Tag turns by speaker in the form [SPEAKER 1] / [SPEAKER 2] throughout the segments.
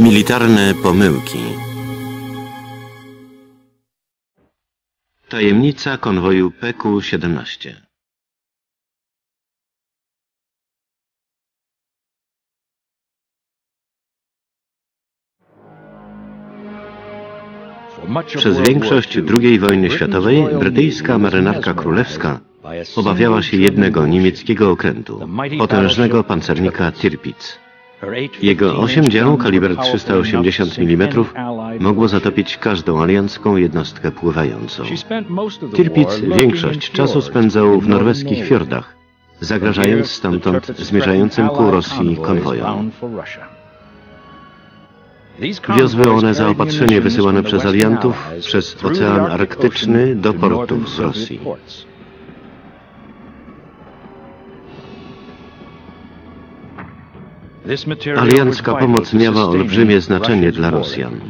[SPEAKER 1] Militarne pomyłki Tajemnica konwoju PQ-17 Przez większość II wojny światowej brytyjska marynarka królewska obawiała się jednego niemieckiego okrętu, potężnego pancernika Tirpitz. Jego osiem dział kaliber 380 mm mogło zatopić każdą aliancką jednostkę pływającą. Tirpitz większość czasu spędzał w norweskich fiordach, zagrażając stamtąd zmierzającym ku Rosji konwojom. Wiozły one zaopatrzenie wysyłane przez aliantów przez Ocean Arktyczny do portów w Rosji. Aliancka pomoc miała olbrzymie znaczenie dla Rosjan.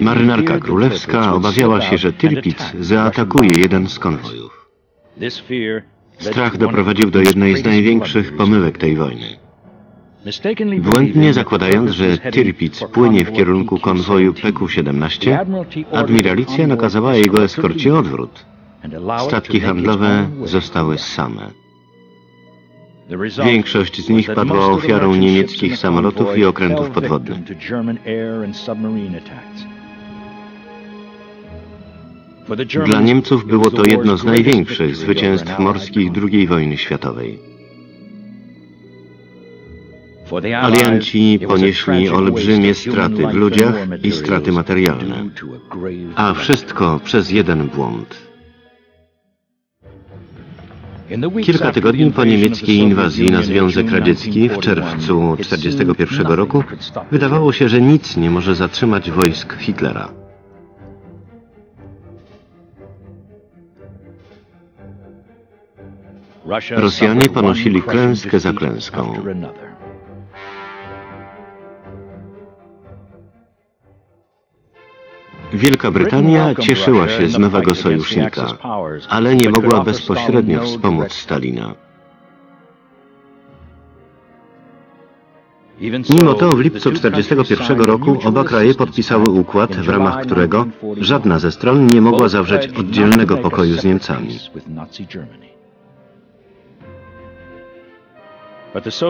[SPEAKER 1] Marynarka królewska obawiała się, że Tirpitz zaatakuje jeden z konwojów. Strach doprowadził do jednej z największych pomyłek tej wojny. Błędnie zakładając, że Tirpitz płynie w kierunku konwoju PQ-17, admiralicja nakazała jego eskorcie odwrót. Statki handlowe zostały same. Większość z nich padła ofiarą niemieckich samolotów i okrętów podwodnych. Dla Niemców było to jedno z największych zwycięstw morskich II wojny światowej. Alianci ponieśli olbrzymie straty w ludziach i straty materialne, a wszystko przez jeden błąd. Kilka tygodni po niemieckiej inwazji na Związek Radziecki w czerwcu 1941 roku wydawało się, że nic nie może zatrzymać wojsk Hitlera. Rosjanie ponosili klęskę za klęską. Wielka Brytania cieszyła się z nowego sojusznika, ale nie mogła bezpośrednio wspomóc Stalina. Mimo to w lipcu 1941 roku oba kraje podpisały układ, w ramach którego żadna ze stron nie mogła zawrzeć oddzielnego pokoju z Niemcami.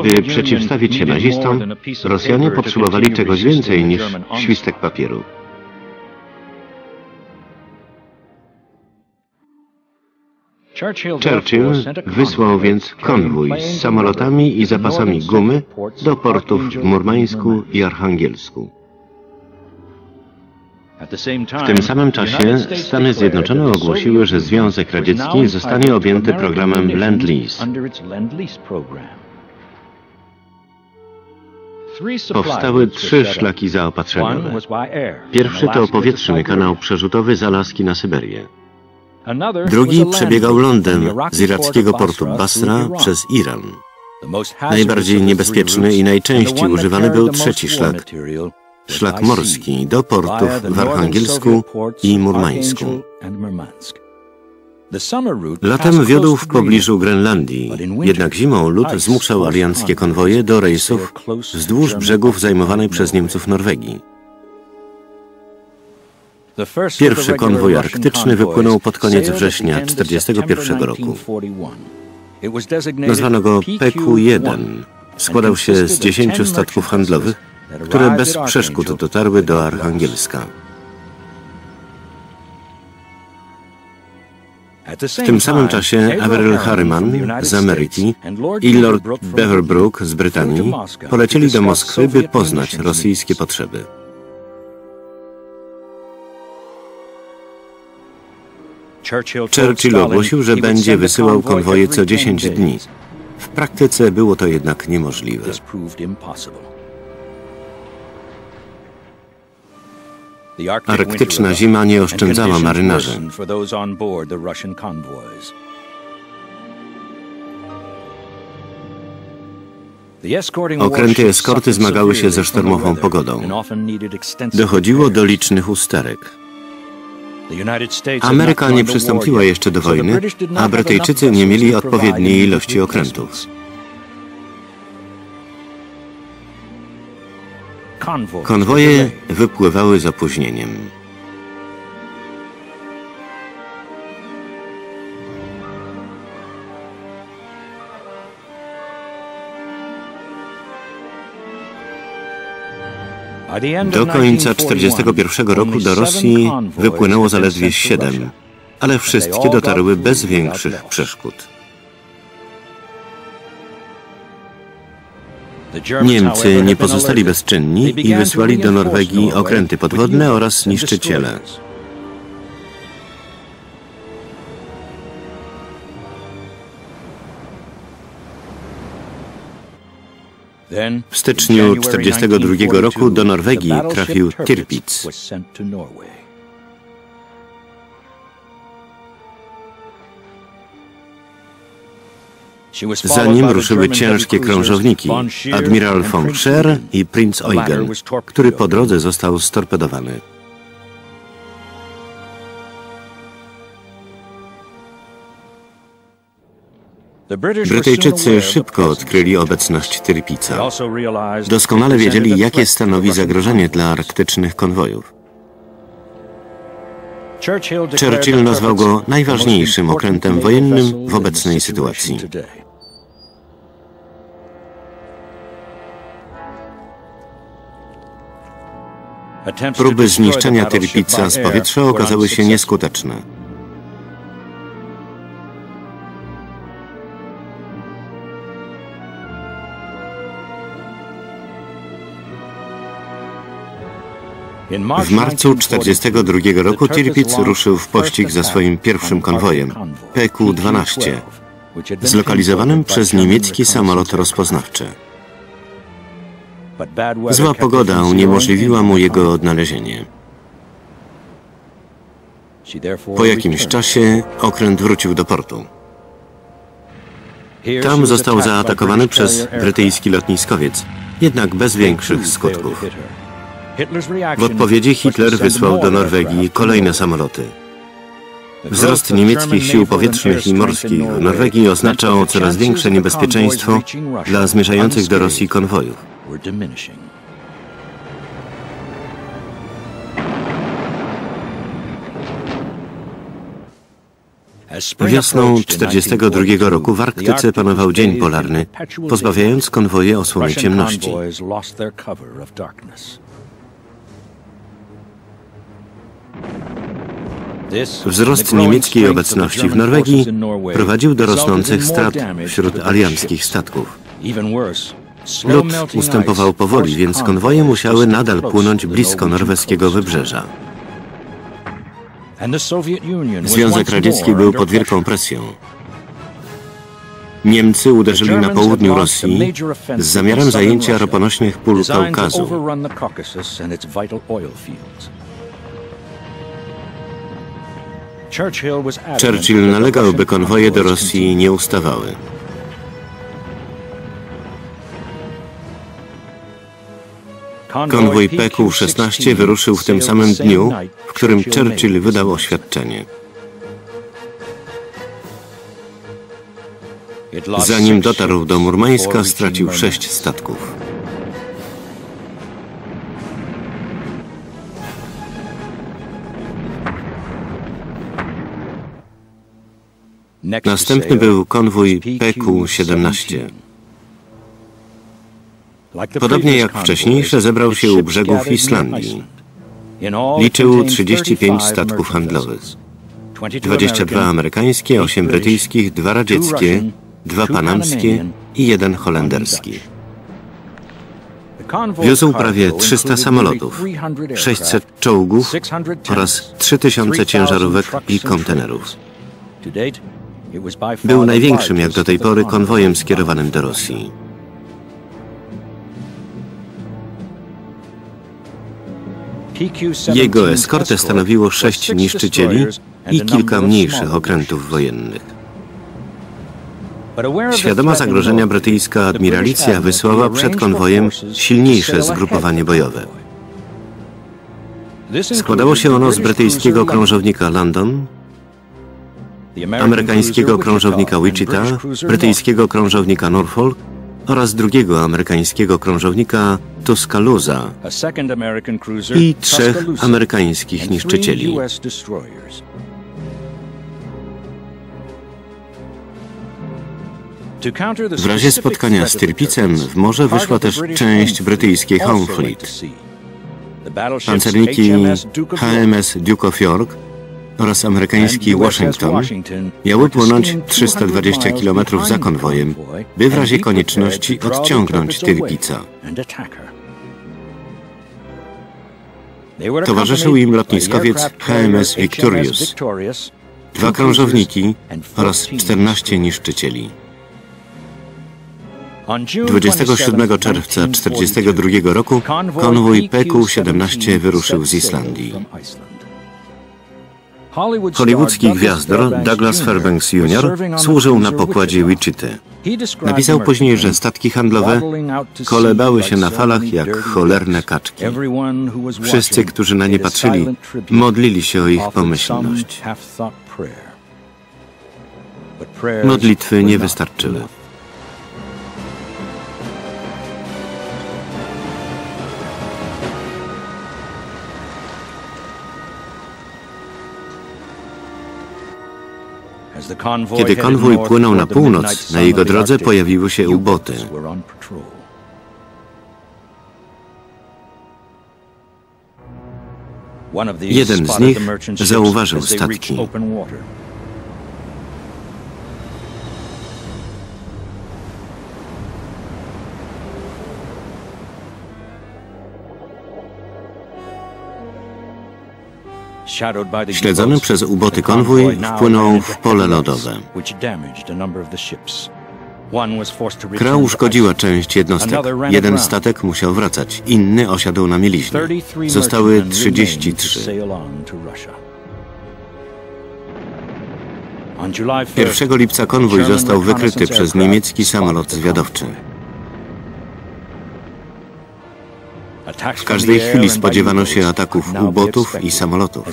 [SPEAKER 1] By przeciwstawić się nazistom, Rosjanie potrzebowali czegoś więcej niż świstek papieru. Churchill wysłał więc konwój z samolotami i zapasami gumy do portów w Murmańsku i Archangelsku. W tym samym czasie Stany Zjednoczone ogłosiły, że Związek Radziecki zostanie objęty programem Lend-Lease. Powstały trzy szlaki zaopatrzeniowe. Pierwszy to powietrzny kanał przerzutowy z Alaski na Syberię. Drugi przebiegał lądem z irackiego portu Basra przez Iran. Najbardziej niebezpieczny i najczęściej używany był trzeci szlak, szlak morski do portów w Archangelsku i Murmańsku. Latem wiodł w pobliżu Grenlandii, jednak zimą lód zmuszał alianckie konwoje do rejsów wzdłuż brzegów zajmowanej przez Niemców Norwegii. Pierwszy konwój arktyczny wypłynął pod koniec września 1941 roku. Nazwano go PQ-1. Składał się z dziesięciu statków handlowych, które bez przeszkód dotarły do Archangelska. W tym samym czasie Averell Harriman z Ameryki i Lord Beaverbrook z Brytanii polecieli do Moskwy, by poznać rosyjskie potrzeby. Churchill ogłosił, że będzie wysyłał konwoje co 10 dni. W praktyce było to jednak niemożliwe. Arktyczna zima nie oszczędzała marynarzy. Okręty eskorty zmagały się ze sztormową pogodą. Dochodziło do licznych usterek. Ameryka nie przystąpiła jeszcze do wojny, a Brytyjczycy nie mieli odpowiedniej ilości okrętów. Konwoje wypływały z opóźnieniem. Do końca 1941 roku do Rosji wypłynęło zaledwie siedem, ale wszystkie dotarły bez większych przeszkód. Niemcy nie pozostali bezczynni i wysłali do Norwegii okręty podwodne oraz niszczyciele. W styczniu 1942 roku do Norwegii trafił Tirpitz. Za nim ruszyły ciężkie krążowniki, admiral von Scher i prinz Eugen, który po drodze został storpedowany. Brytyjczycy szybko odkryli obecność Tyrpica. Doskonale wiedzieli, jakie stanowi zagrożenie dla arktycznych konwojów. Churchill nazwał go najważniejszym okrętem wojennym w obecnej sytuacji. Próby zniszczenia Tyrpica z powietrza okazały się nieskuteczne. W marcu 1942 roku Tirpitz ruszył w pościg za swoim pierwszym konwojem, PQ-12, zlokalizowanym przez niemiecki samolot rozpoznawczy. Zła pogoda uniemożliwiła mu jego odnalezienie. Po jakimś czasie okręt wrócił do portu. Tam został zaatakowany przez brytyjski lotniskowiec, jednak bez większych skutków. W odpowiedzi Hitler wysłał do Norwegii kolejne samoloty. Wzrost niemieckich sił powietrznych i morskich w Norwegii oznaczał coraz większe niebezpieczeństwo dla zmierzających do Rosji konwojów. Wiosną 1942 roku w Arktyce panował dzień polarny, pozbawiając konwoje osłony ciemności. Wzrost niemieckiej obecności w Norwegii prowadził do rosnących strat wśród alianckich statków. Lód ustępował powoli, więc konwoje musiały nadal płynąć blisko norweskiego wybrzeża. Związek Radziecki był pod wielką presją. Niemcy uderzyli na południu Rosji z zamiarem zajęcia roponośnych pól Kaukazu. Churchill nalegał, by konwoje do Rosji nie ustawały. Konwój PQ-16 wyruszył w tym samym dniu, w którym Churchill wydał oświadczenie. Zanim dotarł do Murmańska, stracił sześć statków. Następny był konwój PQ-17. Podobnie jak wcześniejsze zebrał się u brzegów Islandii. Liczył 35 statków handlowych. 22 amerykańskie, 8 brytyjskich, 2 radzieckie, 2 panamskie i 1 holenderski. Wiózł prawie 300 samolotów, 600 czołgów oraz 3000 ciężarówek i kontenerów. Był największym jak do tej pory konwojem skierowanym do Rosji. Jego eskortę stanowiło sześć niszczycieli i kilka mniejszych okrętów wojennych. Świadoma zagrożenia brytyjska admiralicja wysłała przed konwojem silniejsze zgrupowanie bojowe. Składało się ono z brytyjskiego krążownika London, amerykańskiego krążownika Wichita, brytyjskiego krążownika Norfolk oraz drugiego amerykańskiego krążownika Tuscaloosa i trzech amerykańskich niszczycieli. W razie spotkania z Tirpicem w morze wyszła też część brytyjskiej Home Fleet. Pancerniki HMS Duke of York oraz amerykański Washington miały płynąć 320 km za konwojem, by w razie konieczności odciągnąć Tirpica. Towarzyszył im lotniskowiec HMS Victorious, dwa krążowniki oraz 14 niszczycieli. 27 czerwca 1942 roku konwój PQ-17 wyruszył z Islandii. Hollywoodzki gwiazdor Douglas Fairbanks Jr. służył na pokładzie Wichita. Napisał później, że statki handlowe kolebały się na falach jak cholerne kaczki. Wszyscy, którzy na nie patrzyli, modlili się o ich pomyślność. Modlitwy nie wystarczyły. Kiedy konwój płynął na północ, na jego drodze pojawiły się uboty. Jeden z nich zauważył statki. Śledzony przez uboty konwój wpłynął w pole lodowe. Kra uszkodziła część jednostek. Jeden statek musiał wracać, inny osiadł na mieliźnie. Zostały 33. 1 lipca konwój został wykryty przez niemiecki samolot zwiadowczy. W każdej chwili spodziewano się ataków ubotów i samolotów.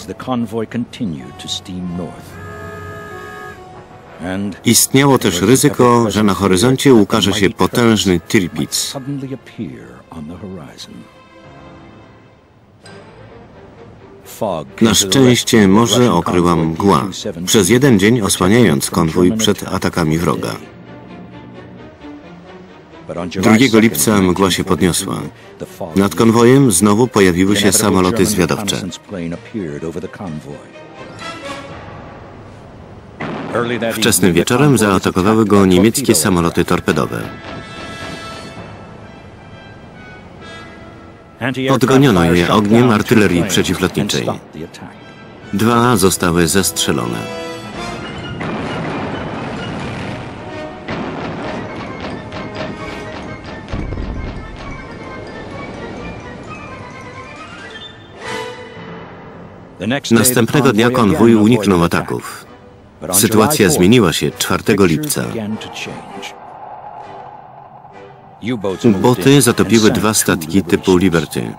[SPEAKER 1] Istniało też ryzyko, że na horyzoncie ukaże się potężny Tirpitz. Na szczęście morze okryła mgła, przez jeden dzień osłaniając konwój przed atakami wroga. 2 lipca mgła się podniosła. Nad konwojem znowu pojawiły się samoloty zwiadowcze. Wczesnym wieczorem zaatakowały go niemieckie samoloty torpedowe. Odgoniono je ogniem artylerii przeciwlotniczej. Dwa zostały zestrzelone. Następnego dnia konwój uniknął ataków. Sytuacja zmieniła się 4 lipca. Boty zatopiły dwa statki typu Liberty.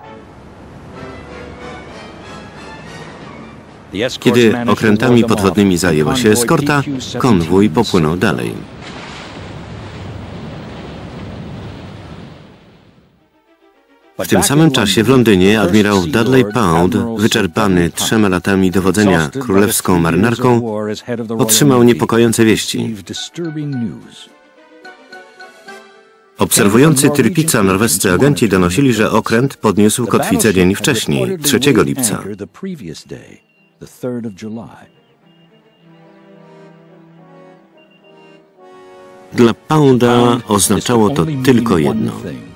[SPEAKER 1] Kiedy okrętami podwodnymi zajęła się eskorta, konwój popłynął dalej. W tym samym czasie w Londynie admirał Dudley Pound, wyczerpany trzema latami dowodzenia królewską marynarką, otrzymał niepokojące wieści. Obserwujący Tyrpica norwescy agenci donosili, że okręt podniósł kotwicę dzień wcześniej, 3 lipca. Dla Pounda oznaczało to tylko jedno –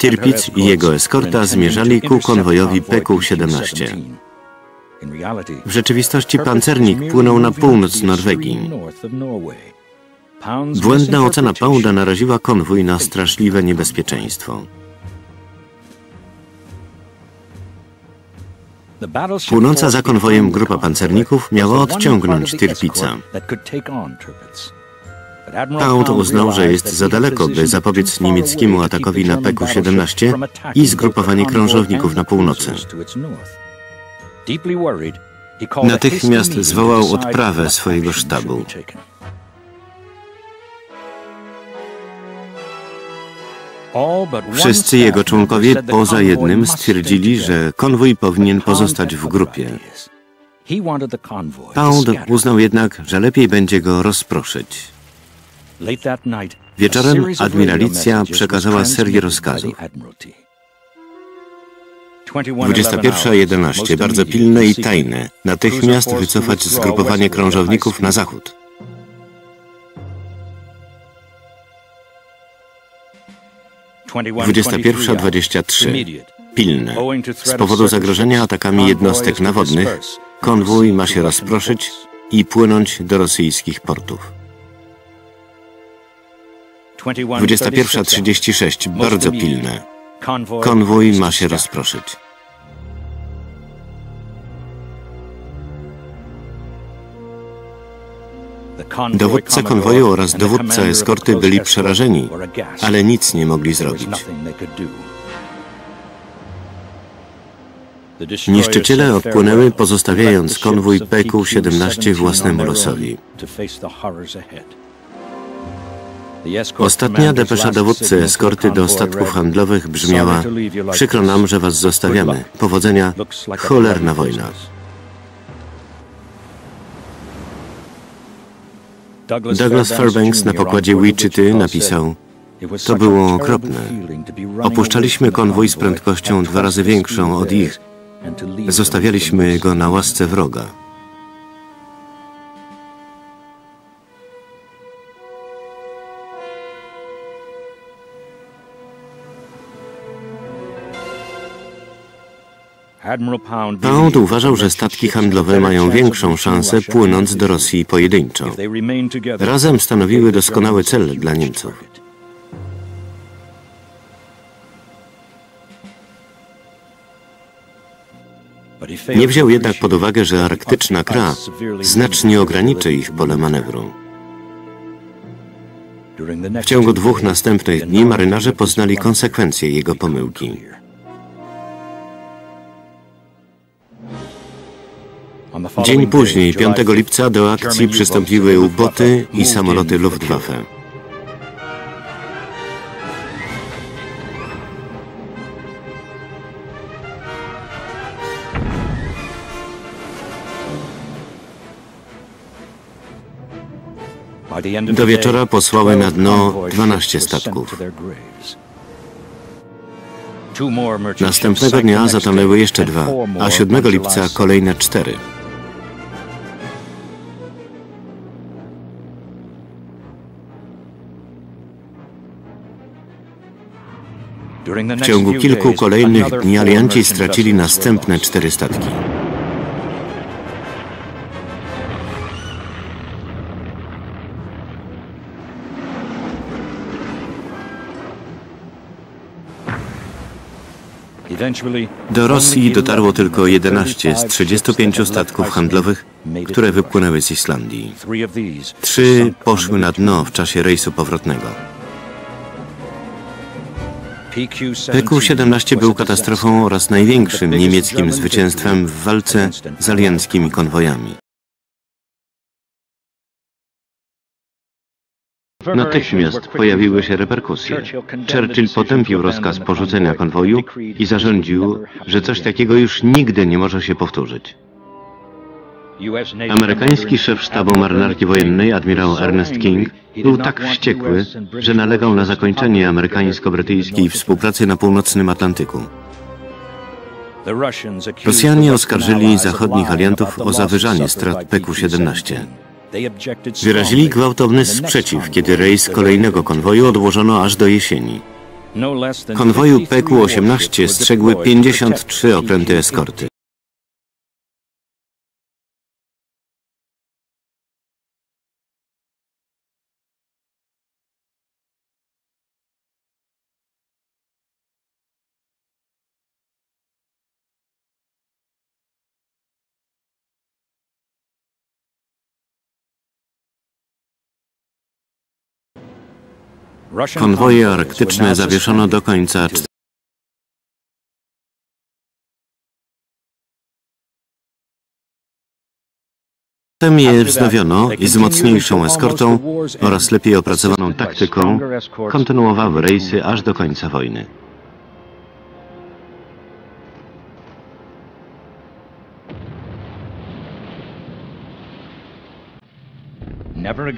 [SPEAKER 1] Tirpitz i jego eskorta zmierzali ku konwojowi PQ-17. W rzeczywistości pancernik płynął na północ Norwegii. Błędna ocena Pounda naraziła konwój na straszliwe niebezpieczeństwo. Płynąca za konwojem grupa pancerników miała odciągnąć Tirpica. Pound uznał, że jest za daleko, by zapobiec niemieckiemu atakowi na PQ-17 i zgrupowanie krążowników na północy. Natychmiast zwołał odprawę swojego sztabu. Wszyscy jego członkowie poza jednym stwierdzili, że konwój powinien pozostać w grupie. Pound uznał jednak, że lepiej będzie go rozproszyć. Wieczorem admiralicja przekazała serię rozkazów. 21.11. Bardzo pilne i tajne. Natychmiast wycofać zgrupowanie krążowników na zachód. 21.23. Pilne. Z powodu zagrożenia atakami jednostek nawodnych, konwój ma się rozproszyć i płynąć do rosyjskich portów. 21.36. Bardzo pilne. Konwój ma się rozproszyć. Dowódca konwoju oraz dowódca eskorty byli przerażeni, ale nic nie mogli zrobić. Niszczyciele odpłynęły, pozostawiając konwój PQ-17 własnemu losowi. Ostatnia depesza dowódcy eskorty do statków handlowych brzmiała Przykro nam, że was zostawiamy. Powodzenia. Cholerna wojna. Douglas Fairbanks na pokładzie Wichity napisał To było okropne. Opuszczaliśmy konwój z prędkością dwa razy większą od ich. Zostawialiśmy go na łasce wroga. Pound uważał, że statki handlowe mają większą szansę płynąc do Rosji pojedynczo. Razem stanowiły doskonały cel dla Niemców. Nie wziął jednak pod uwagę, że arktyczna kra znacznie ograniczy ich pole manewru. W ciągu dwóch następnych dni marynarze poznali konsekwencje jego pomyłki. Dzień później, 5 lipca, do akcji przystąpiły U-boty i samoloty Luftwaffe. Do wieczora posłały na dno 12 statków. Następnego dnia zatonęły jeszcze dwa, a 7 lipca kolejne cztery. W ciągu kilku kolejnych dni alianci stracili następne cztery statki. Do Rosji dotarło tylko 11 z 35 statków handlowych, które wypłynęły z Islandii. Trzy poszły na dno w czasie rejsu powrotnego. PQ-17 był katastrofą oraz największym niemieckim zwycięstwem w walce z alianckimi konwojami. Natychmiast pojawiły się reperkusje. Churchill potępił rozkaz porzucenia konwoju i zarządził, że coś takiego już nigdy nie może się powtórzyć. Amerykański szef sztabu marynarki wojennej, admirał Ernest King, był tak wściekły, że nalegał na zakończenie amerykańsko-brytyjskiej współpracy na północnym Atlantyku. Rosjanie oskarżyli zachodnich aliantów o zawyżanie strat PQ-17. Wyrazili gwałtowny sprzeciw, kiedy rejs kolejnego konwoju odłożono aż do jesieni. Konwoju PQ-18 strzegły 53 okręty eskorty. Konwoje arktyczne zawieszono do końca Potem je wznowiono i z mocniejszą eskortą oraz lepiej opracowaną taktyką kontynuowały rejsy aż do końca wojny.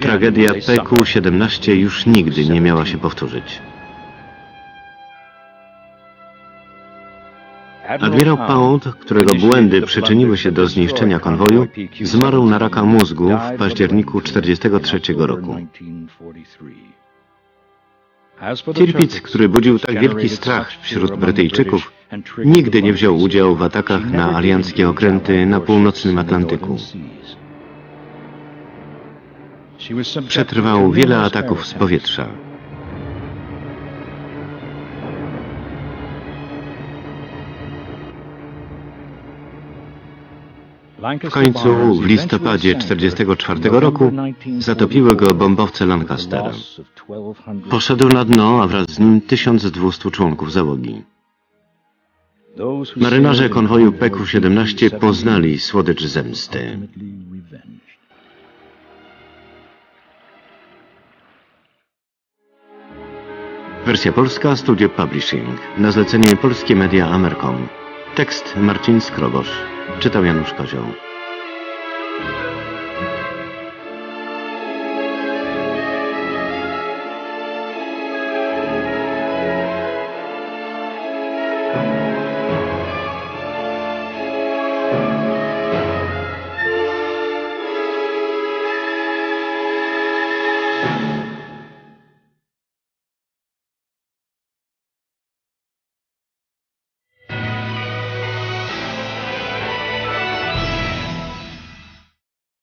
[SPEAKER 1] Tragedia PQ-17 już nigdy nie miała się powtórzyć. Admirał Pound, którego błędy przyczyniły się do zniszczenia konwoju, zmarł na raka mózgu w październiku 1943 roku. Tirpitz, który budził tak wielki strach wśród Brytyjczyków, nigdy nie wziął udziału w atakach na alianckie okręty na północnym Atlantyku. Przetrwał wiele ataków z powietrza. W końcu w listopadzie 1944 roku zatopiły go bombowce Lancaster. Poszedł na dno, a wraz z nim 1200 członków załogi. Marynarze konwoju PQ-17 poznali słodycz zemsty. Wersja polska Studio Publishing. Na zlecenie Polskie Media Amercom. Tekst Marcin Skrobosz. Czytał Janusz Kozioł.